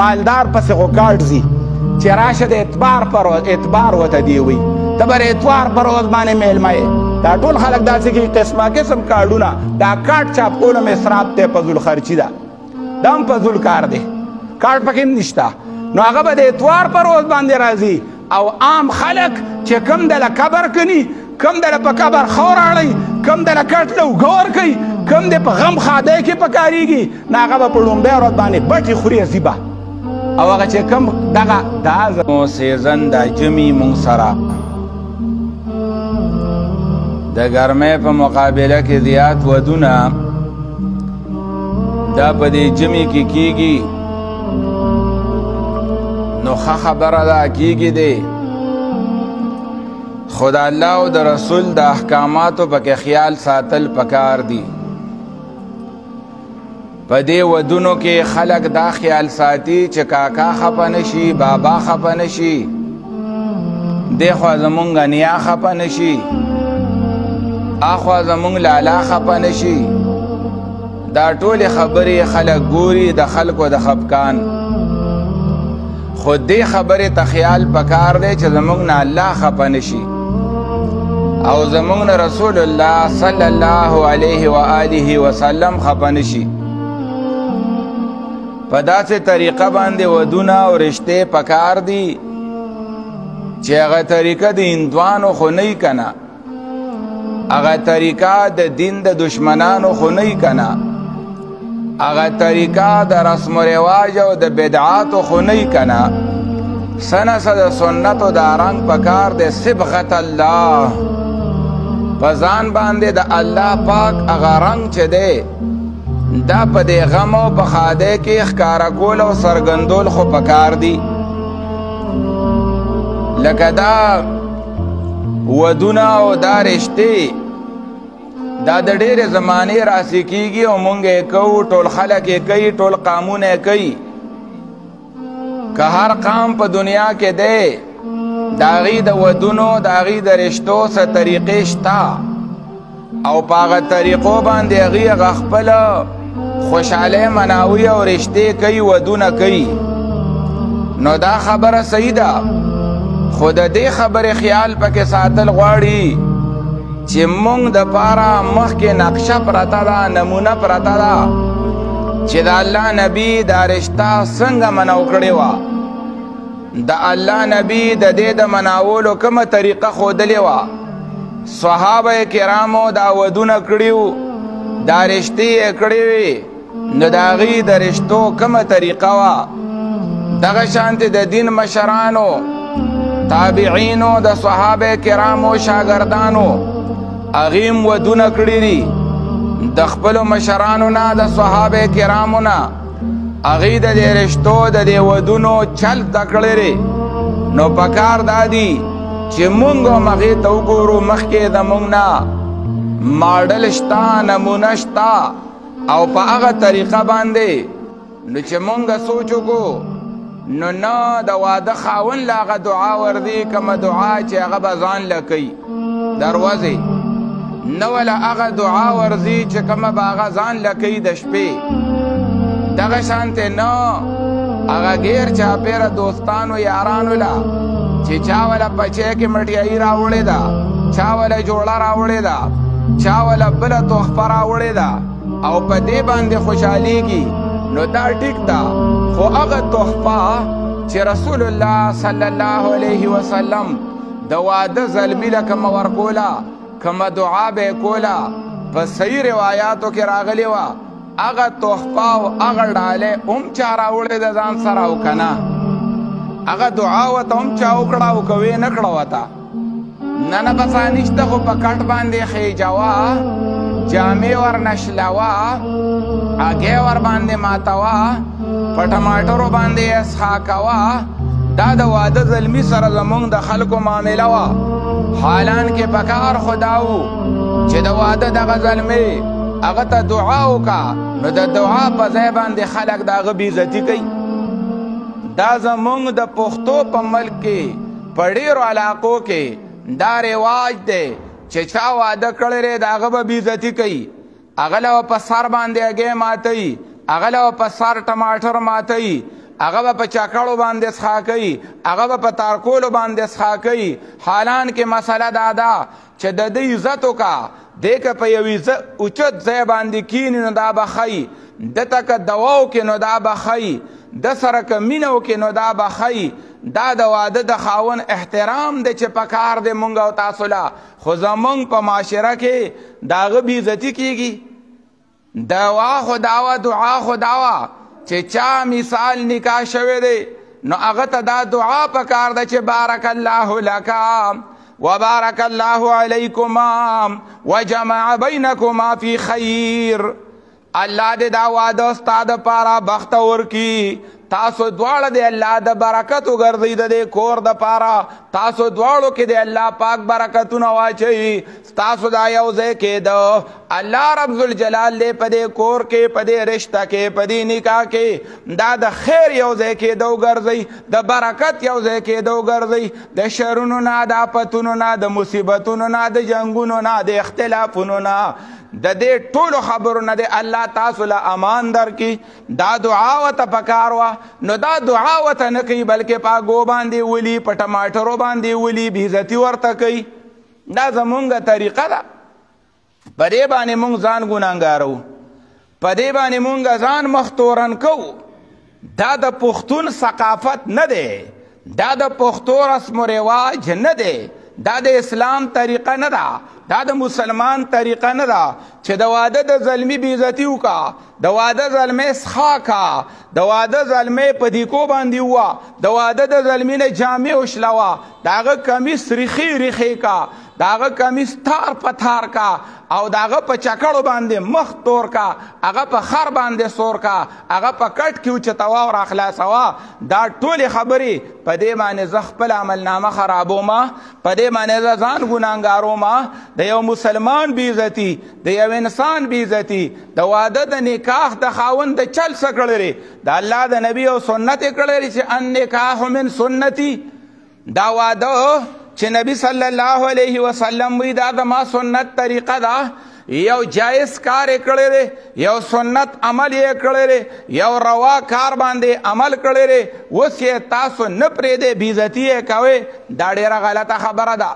مالدار پسې خو کارت ځي چې راشه د اعتبار پر اعتبار وته دی وي ته بر اعتبار پر ورځ باندې میلمه یې دا ټول خلک داسې کې قسمه قسم کارډونه دا کارت چاپ کول مې اسراف ته فضل خرچي ده دا هم فضل کار دی کارت پکې نشته نو هغه به د اعتبار پر ورځ باندې راځي او عام خلک چې کم د قبر کني کم د په قبر خور اړي کم د کټ لو ګور کوي کم د په غم خاده کې پکاريږي ناغه په لومبه ورځ باندې بټي خوري زیبا او هغه چې کم دغه داز مو سیزن د جمی مون سره د ګرمه په مقابله کې زیات ودونه دا په دې جمی کې کیږي کی نو خه خبره دا کیږي دی خدا الله او د رسول د احکاماتو په کې خیال ساتل پکار دي په دې ودونو کې خلک دا خیال ساتي چې کاکا خپه نشي بابا خپه نشي د خو زمونږ نیا خپه نشي اخو زمونږ لالا خپه نشي دا ټول خبرې خلک ګوري د خلکو د خفقان خو دې خبرې ته خیال پکار دی چې زمونږ نه الله خفه نشي او زمونږ نه رسول الله صلی الله علیه و آله وسلم خفه نشي په داسې طریقه باندې ودونه او رشته پکار دي چې هغه طریقه د هندوانو خو نه کنه هغه طریقه د دین د دشمنانو خو نه کنا هغه طریقه د رسم و رواج او د بدعات خو نه کنا سنه سد سنت او د رنگ پکار د صبغت الله پزان باندې د الله پاک هغه رنگ چه دی دا په دې غم او په خاده کې ښکارا کول او سرګندول خو پکار دی لکه دا ودونه او دا رشتې دا د ډېرې زمانې راسې کېږي او مونږ یې کوو ټول خلک یې کوي ټول قامونه یې کوي که هر قام په دنیا کې دی د هغې د ودونو د هغې د رشتو څه طریقې شته او پاغه طریقو باندې هغه هغه خپل خوشاله مناوي او رشته کوي ودونه کوي نو دا خبره صحیح ده خود دې خبره خیال پکې ساتل غواړي چې مونږ د پاره مخکې نقشه پرتا ده نمونه پرتا ده چې د الله نبی دا رشتہ څنګه منو کړی و د الله نبی د دې د مناولو کومه طریقه خودلې و صحابه کرامو دا ودونه کړیو دا رشتې کړې وي نو دا غي د رشتو کومه طریقه و دغه شانت د دین مشرانو تابعینو د صحابه کرامو شاګردانو اغیم ودونه کړی دي د خپل مشرانو نه د صحابه کرامو نه هغه د دې رشتو د دې ودونو چل تکړه نو پکار دادی چې مونږ مخې ته وګورو مخکې د مونږ نه ماډل شتا نمونه شتا او په هغه طریقه باندې نو چې مونږ سوچو کو نو نه د واده خاون لا غ دعا ور دي کوم دعا چې هغه بزان لکې دروازه نو ولا هغه دعا ور دي چې کوم باغ ځان لکې د شپې دغه شانته نه هغه غیر چا پیر دوستانو یارانو لا چې چا ولا پچې کې مټیای راوړې دا چا ولا جوړه راوړې دا چا ولا بل توخ پر راوړې دا او په دې باندې خوشاليږي نو دا ټیک ده خو هغه تحفه چې رسول الله صلی الله علیه وسلم د واده زلمی له کوم ورکولا کوم دعا به کولا په صحیح روایتو کې راغلی و هغه تحفه او هغه ډاله هم چا راوړې د ځان سره او کنه هغه دعا وته هم چا وکړه او کوي نه کړه وته نه نه بس نشته خو په کټ باندې خېجوا جامې ور نشلوا اګه ور باندې ماتوا په ټماټرو باندې اسخا کوا دا د واده زلمی سره زمونږ د خلکو معامله وا حالان کې پکار خداو چې د واده دغه زلمی هغه ته دعا وکا نو د دعا په ځای باندې خلک دا غبي عزت کوي دا زمونږ د پښتو په ملک کې په ډیرو علاقو کې دا رواج دی چې چا واده کړی دی د هغه به بېزتي کوي هغه له په سر باندې هګۍ ماتوي هغه له په سر ټماټر ماتوي هغه به په چکړو باندې څښاکي هغه به په تارکولو باندې څښاکي حالان کې مسله دا ده چې د دې عزت وکا د ک په یوې ز اوچت ځای باندې کین نو دا بخی د تک دواو کې نو دا بخی د سره ک مینو کې نو دا بخی دا د واده د خاون احترام د چې پکار د مونږ او تاسو لا خو زمونږ په معاشره کې داغه بی عزتی کیږي دوا خو دوا دعا خو دوا چې چا مثال نکاح شوی دی نو هغه ته دا دعا پکار ده چې بارک الله لک وبارک الله علیکما وجمع بینکما فی خیر الله دې دا واده ستاده پاره بخت ورکی تاسو دواړه د الله د برکت وګرځي د دې کور د پاره تاسو دواړو کې د الله پاک برکتونه واچي تاسو دا یو ځای کې د الله رب ذل جلال دې په دې کور کې په دې رشتہ کې په دې نکاح کې دا د خیر یو ځای کې د وګرځي د برکت یو ځای کې د وګرځي د شرونو نه د اپتونو نه د مصیبتونو نه د جنگونو نه د اختلافونو نه د دې ټولو خبرو نه د الله تاسو له امان درکې دا دعا وته پکار وا نو دا دعا وته نه کوي بلکې پاګو باندې ولي په ټماټرو باندې ولي بیزتی ورته کوي دا زمونږه طریقه ده په دې باندې مونږ ځان ګناګارو په دې باندې مونږ ځان مختورن کو دا د پښتون ثقافت نه دی دا د پښتو رسم و رواج نه دی دا د اسلام طریقه نه ده دا د مسلمان طریقه نه ده چې د واده د زلمی بیزتی وکا د واده زلمی سخا کا د واده زلمی په دیکو باندې وا د واده د زلمی نه جامع او شلاوا داغه کمی سریخي ریخي کا داغه کمیس تار په تار کا او داغه په چکړو باندې مخ تور کا هغه په خر باندې سور کا هغه په کټ کې اوچتوا او راخلاصوا دا ټولې خبرې په دې باندې زه خپل عملنامه خرابو ما په دې باندې زه ځان ګناهګارو ما د یو مسلمان بی عزتی د یو انسان بی عزتی د واده د نکاح د خاوند د چل سکړلې د الله د نبی او سنت کړلې چې ان نکاح من سنتي دا واده چې نبی صلی الله علیه وسلم وی دا د ما سنت طریقه ده یو جایز کار کړی دی یو سنت عمل یې کړی دی یو روا کار باندې عمل کړی دی اوس یې تاسو نه پرې دی بیزتی یې کوي دا ډیره غلطه خبره ده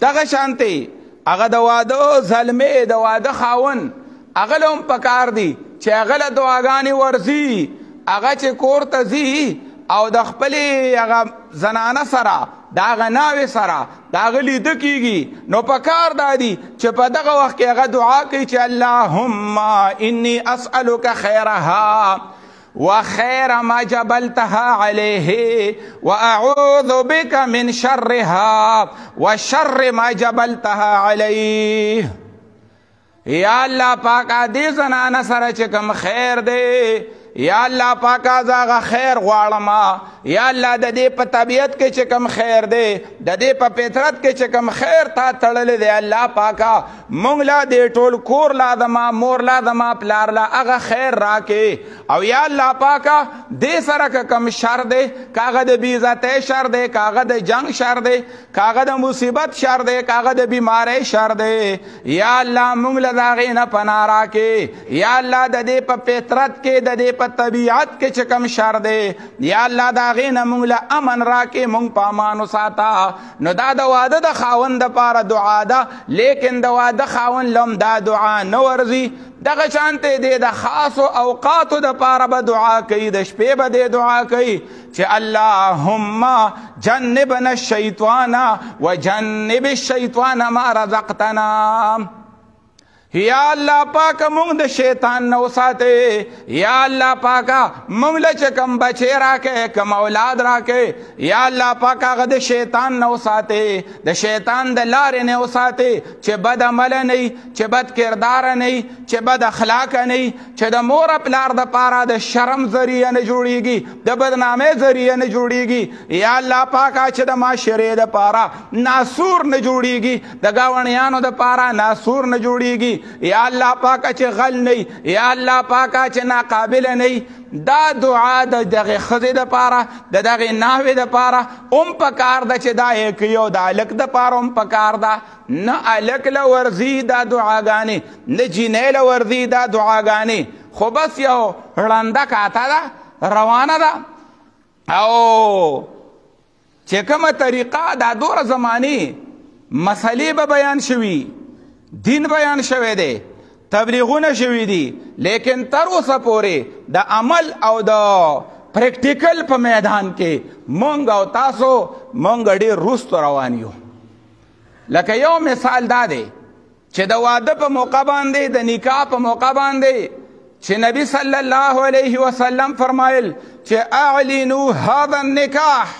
دغه شانته هغه د واده زلمه د واده خاون هغه لوم پکار دی چې هغه له دعاګانې ورزي هغه چې کور ته ځي او د خپل هغه زنانه سره دا غناوي سره دا غلي د کیږي نو پکار دادی چې په دغه وخت کې هغه دعا کوي چې اللهم اني اسالک خيرها وخير ما جبلتها عليه وأعوذ بك من شرها وشر ما جبلتها عليه یا الله پاک دې زنانه سره چې کوم خیر دی یا الله پاک زغه خیر غواړم یا الله د دې په طبیعت کې چې کوم خیر دی د دې په فطرت کې چې کوم خیر تا تړلې دی الله پاکا مونږ لا دې ټول کور لا د ما مور لا د ما پلار لا هغه خیر راکې او یا الله پاکه دې سره که کم شر دی کاغه د بی عزتۍ شر دی کاغه د جنگ شر دی کاغه د مصیبت شر دی کاغه د بیماری شر دی یا الله مونږ له داغې نه پناه راکې یا الله د دې په فطرت کې د دې په طبیعت کې چې کم شر دی یا الله داغې نه مونږ له امن راکې مونږ په امان وساته نو دا د واده د خاوند لپاره دعا ده لیکن د واده خاوند لم دا دعا نه ورزي دغه شانته دی د خاص اوقاتو د پاره به دعا کوي د شپې به دی دعا کوي چې اللهم جنبنا الشیطان وجنب الشیطان ما رزقتنا یا الله پاک مونږ د شیطان نو ساته یا الله پاک مونږ له چکم بچی راکه کم اولاد راکه یا الله پاک هغه د شیطان نو ساته د شیطان د لارې نه وساته چې بد عمل نه چې بد کردار نه چې بد اخلاق نه چې د مور پلار د پاره د شرم ذریعہ نه جوړیږي د بدنامه ذریعہ نه جوړیږي یا الله پاک چې د معاشره د پاره ناسور نه جوړیږي د گاونیانو د پاره ناسور نه جوړیږي یا الله پاک چې غل نه یا الله پاک چې ناقابل نه دا دعا د دغه خزې د پاره د دغه ناوې د پاره اوم پکار د چې دا یې کیو د الک د پاره اوم پکار ده نه الک له ورزي دا دعاګانې نه جینې له ورزي دا دعاګانې خو بس یو ړنده کاته ده روانه ده او چې کومه طریقه دا دوره زمانه مسلې به بیان شوي دین بیان شوی دی تبلیغونه شوي دي لیکن تر اوسه پورې د عمل او د پریکټیکل په میدان کې مونږ او تاسو مونږ ډېر روست روان یو لکه یو مثال دا دی چې د واده په موقع باندې د نکاح په موقع باندې چې نبی صلی الله علیه وسلم فرمایل چې اعلنو هذا النکاح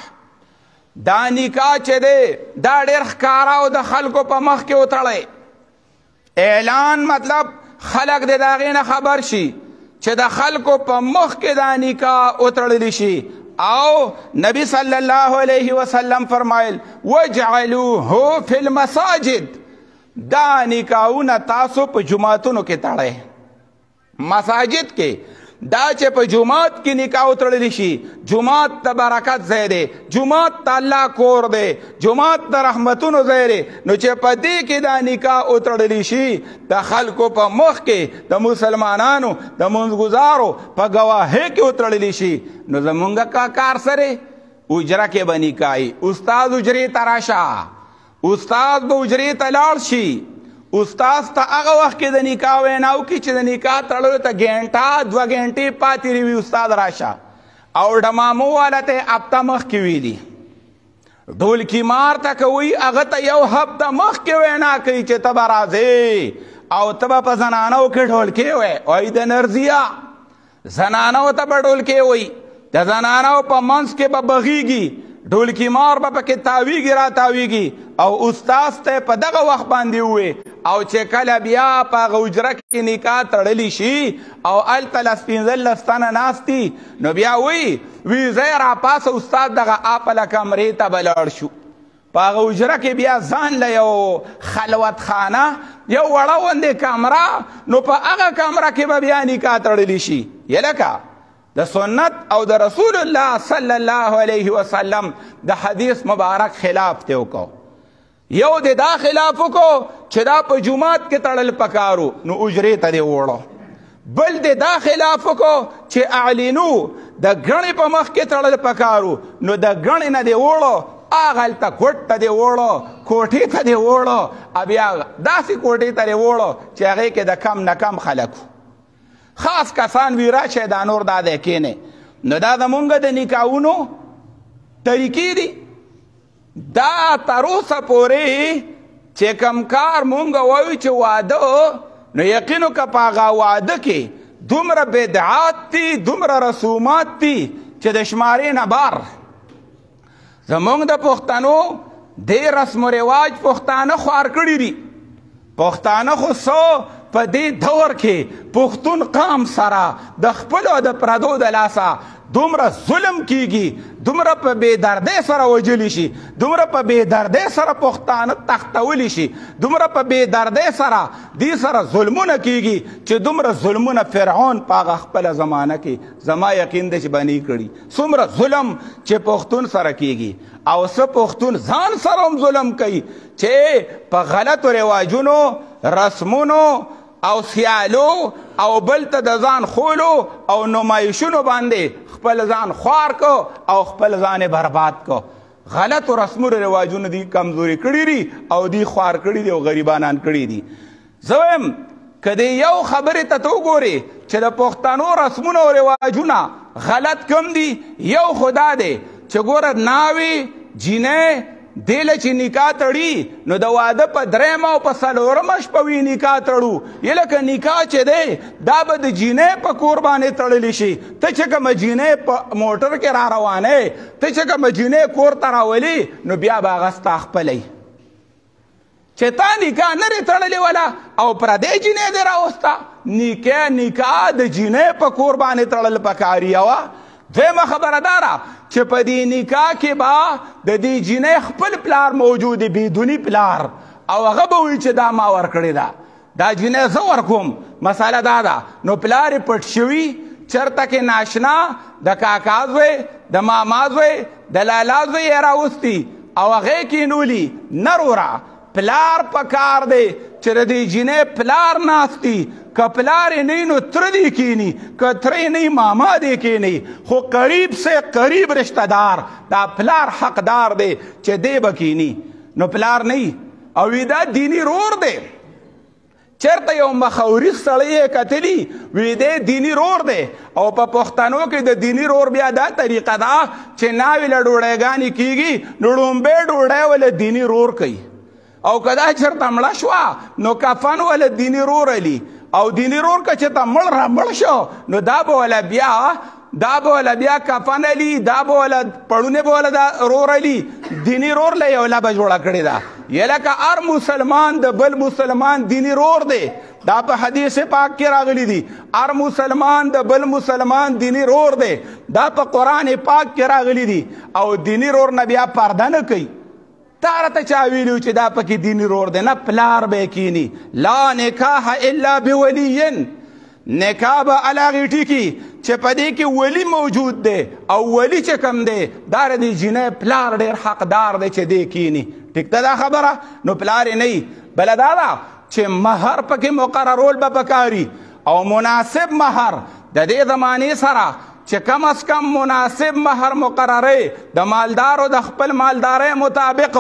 دا نکاح چې دی دا ډېر ښکارا او د خلکو په مخ کې وتړی اعلان مطلب خلک د داغې نه خبر شي چې د خلکو په مخ کې دا نکاح وتړلی شي او نبی صلی الله علیه وسلم فرمایل وجعلوه فی المساجد دا نکاحونه تاسو په جماعتونو کې تړئ مساجد کې دا چې په جمعات کې نکاح وتړل شي جمعات ته برکت ځای دی جمعات ته الله کور دی جمعات ته رحمتونو ځای دی نو چې په دې کې دا نکاح وتړل شي د خلکو په مخ کې د مسلمانانو د منځګزارو په ګواهۍ کې وتړل شي نو زمونږ کا کار سره اجره کې بنی کای استاد اجره تراشه استاد به حجرې ته لاړ شي استاد ته هغه وخت کې د نکاح ویناو کې چې د نکاح تړلو ته ګینټه دوه ګینټې پاتې وي استاد راشه او ډمامو والا ته هفته مخکې ویلي ډولکی مار ته کوي هغه ته یو هفته مخکې وینا کوي چې ته به راځې او ته به په زنانو کې ډولکی وې وایي د نرزیا زنانو ته به ډولکی وي د زنانو په منځ کې به بغیږي ډولکی مار به پکې تاویږي را تاویږي او استاد ته په دغه وخت باندې وي او چې کله بیا په غوجره کې نکاح تړلی شي او ال تلس پنځل لستانه ناشتي نو بیا وی وی زه را پاسه استاد دغه اپل کمرې ته بلړ شو په هغه حجره کې بیا ځان له یو خلوت خانه یو وړه غوندې کمره نو په هغه کمره کې به بیا نکاح تړلی شي یلکه د سنت او د رسول الله صلی الله علیه وسلم د حدیث مبارک خلاف ته وکاو یو د دا خلاف وکاو چې دا په جمعات کې تړل پکارو نو اجرې ته دی وړو بل د دا خلاف کو چې اعلنو د غنې په مخ کې تړل پکارو نو د غنې نه دی وړو اغل ته کوټ ته دی وړو کوټې ته دی وړو بیا داسې کوټې ته دی وړو چې هغه کې د کم نه کم خلکو خاص کسان وی راشه دا نور دا ده کینه نو دا زمونږ د نکاحونو طریقې دي دا تر اوسه پورې چې کم کار مونږ وایو چې واده نو یقینو که په هغه واده کې دومره بدعات دي دومره رسومات دي چې د شمارې نه بار زمونږ د پښتنو دې رسم و رواج پښتانه خوار کړي دي پښتانه خو سو په دې دور کې پښتون قام سره د خپل او د پردو د لاسه دومره ظلم کیږي دومره په بې دردې سره وجل شي دومره په بې دردې سره پښتانه تختول شي دومره په بې دردې سره دې سره ظلمونه کیږي چې دومره ظلمونه فرعون پاغه خپل زمانہ کې زما یقین دې چې باندې کړي څومره ظلم چې پښتون سره کیږي او سه پښتون ځان سره هم ظلم کوي چې په غلطو رواجونو رسمونو او سیالو او بل ته د ځان خولو او نمایشونو باندې خپل ځان خوار کو او خپل ځان برباد کو غلط رسمونو رواجونو دي کمزوري کړی دي او دي خوار کړی دي او غریبانان کړی دي زه وایم که دې یو خبرې ته ته وګورې چې د پښتنو رسمونه او رواجونه غلط کم دي یو خدا دی چې ګوره ناوي جینۍ دل چې نکاح تړي نو د واده په درېمه او په څلورمه شپه وی نکاح تړو یلکه نکاح چې دی دا به د جینې په کور باندې تړلی شي ته چې کوم جینې په موټر کې را روانې ته چې کوم جینې کور ته راولي نو بیا به هغه ستا خپلی چې تا نکاح نه لري تړلې ولا او پردې جنې دې راوسته نکاح نکاح د جنې په کور باندې تړل پکاري او دویمه خبره داره چې په دې نکاح کې با د دې جنې خپل پلار موجود بيدونی پلار او هغه به وي چې دا ما ورکړې ده دا جنې زه ورکوم مساله دا ده نو پلار پټ شوی چرته کې ناشنا د کاکا زوی د ماما زوی د لالا زوی یې راوستی او هغه کې نولی نرورا پلار پکار دی چې د دې جنې پلار ناستی که پلار نه نو تر دې کینی که تر نه ماما دې کینی خو قریب سه قریب رشتہ دار دا پلار حقدار دی چې دې بکینی نو پلار نه او دا دینی رور دی چرته یو مخاورخ سړی یې کتلی وی دی دینی رور دی او په پښتنو کې د دینی رور بیا دا طریقه ده چې ناوی له ډوډیګانې کیږي نو ډومبې ډوډی ول دینی رور کوي او کدا چرته مړه شو نو کفن ول دینی رور علی او دینی رور که چې ته مړ را مړ شو نو دا به ولا بیا دا به ولا بیا کفن علی دا به ولا پړونه به ولا دا رور علی دینی رور له یو لا به جوړه کړی دا یلکه ار مسلمان د بل مسلمان دینی رور دی دا په حدیث پاک کې راغلی دی ار مسلمان د بل مسلمان دینی رور دی دا په قران پاک کې راغلی دی او دینی رور نه بیا پرده نه کوي تا راته چا ویلو چې دا پکې دیني رور دی نه پلار به کینی لا نکاح الا بولین نکاح به علاغې ټیکی چې په دې کې ولی موجود دی او ولی چې کم دی دا د جنې پلار ډیر حقدار دی چې دی کینی ټیک دا خبره نو پلار نه بل دا دا چې مہر پکې مقررول به پکاري او مناسب مہر د دې زمانه سره چې کم از کم مناسب مہر مقرره د مالدارو د خپل مالدارۍ مطابق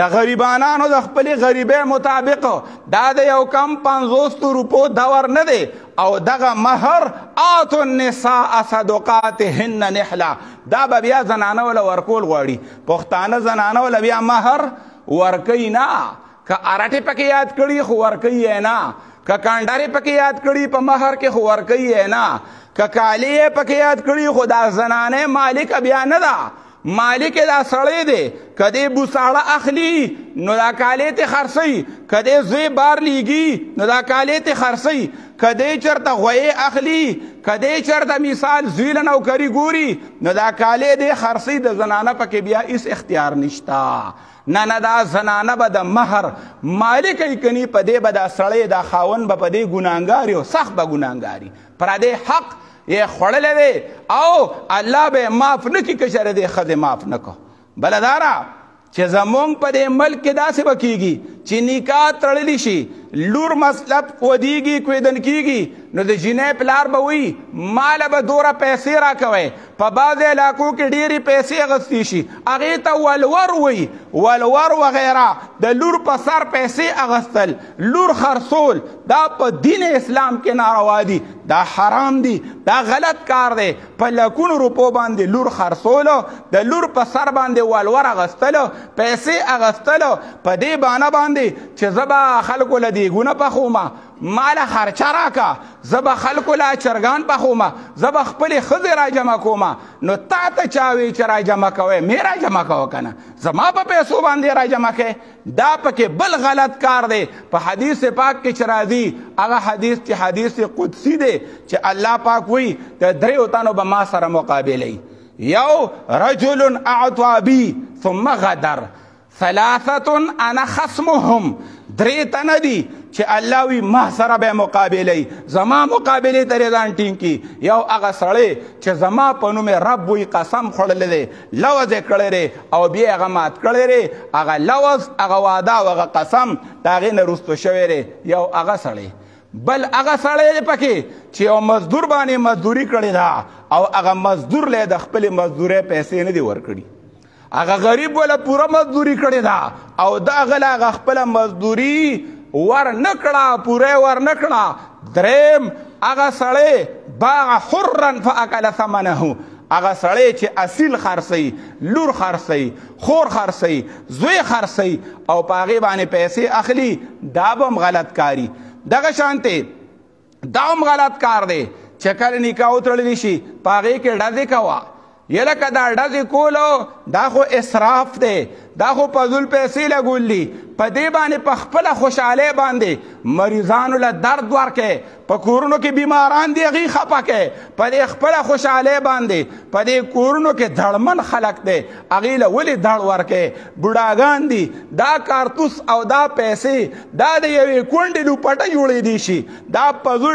د غریبانانو د خپل غریبۍ مطابق دا د یو کم 50 روپو دور نه دی او دغه مہر آت النساء صدقاتهن نحلا دا به بیا زنانه ول ورکول غواړي پښتانه زنانه ول بیا مہر ورکینا که ارټه پکې یاد کړي خو ورکي نه که کانډارې پکې یاد کړي په مہر کې خو ورکي نه که کالی پکې یاد کړي خو دا زنانه مالک بیا نه ده مالک دا سړی دی کدی بوساړه اخلي نو دا کالی ته خرڅي کدی زوی بار لیږي نو دا کالی ته خرڅي کدی چرته غوي اخلي کدی چرته مثال زوی له نوکری ګوري نو دا کالی دی خرڅي د زنانه پکې بیا هیڅ اختیار نشتا نه نه دا زنانه به د مهر مالک ای کنی په دې به دا سړی دا خاون به په دې ګناهګار او سخت به ګناهګاری پر دې حق یې خړلې دی او الله به معاف نکي کشر دې خزه معاف نکو بلدارا چې زمونږ په دې ملک کې داسې وکیږي چې نکاح تړلی شي لور مطلب ودیږي کویدن کیږي نو د جنې پلار به وي مال به دوره پیسې راکوي په بعض علاقو کې ډېری پیسې غستی شي هغه ته ولور وي ولور وغیرہ د لور په سر پیسې اغستل لور خرصول دا په دین اسلام کې ناروا دي دا حرام دي دا غلط کار دی په لکونو روپو باندې لور خرصول د لور په سر باندې ولور اغستل پیسې اغستل په دې بانه باندې چې زبا خلکو لدی ګونه په خوما ماله خرچه راکه زه به خلکو لا چرګان پخوم زه به خپلې ښځې راجمع کوم نو تا ته چا وی چې راجمع کوی مې راجمع کوه که نه زما په پیسو باندې راجمع کوې دا پکې بل غلط کار دی په حدیث پاک کې چې راځي هغه حدیث چې حدیث قدسی دی چې الله پاک وی د دریو تنو به ما سره مقابله یو رجل اعطا بی ثم غدر ثلاثه انا خصمهم درې تنه دي چې الله وی ما سره به مقابله زما مقابله ترې ځان ټینګ کی یو هغه سړی چې زما په نوم رب وی قسم خوړل دی لوز کړی ری او بیا هغه مات کړی ری هغه لوز هغه وعده هغه قسم داغه نه رستو شوی ری یو هغه سړی بل هغه سړی پکې چې یو مزدور باندې مزدوري کړې ده او هغه مزدور له د خپل مزدورې پیسې نه دی ورکړي هغه غریب ولا پوره مزدوري کړې ده او دا غلا هغه خپل مزدوري ور نکړه پوره ور نکړه دریم هغه سړی باغ حرن فاکل ثمنه هغه سړی چې اصیل خرڅي لور خرڅي خور خرڅي زوی خرڅي او پاغه باندې پیسې اخلي دا بم غلط کاری دغه شانته دا هم غلط کار دی چې کله نکاح وتړل شي پاغه کې ډزې کوا یله کدا ډزې کولو دا خو اسراف دی دا خو پزول پیسې لګول دي په دې باندې په خپل خوشاله باندې مریضانو له درد ورکې په کورونو کې بیماران دي غي خپکه په دې خپل خوشاله باندې په دې کورونو کې ځړمن خلک دي هغه له ولې دړ ورکه بډاګان دي دا کارتوس او دا پیسې دا د یوې کونډې لوپټه جوړې دي شي دا پزړ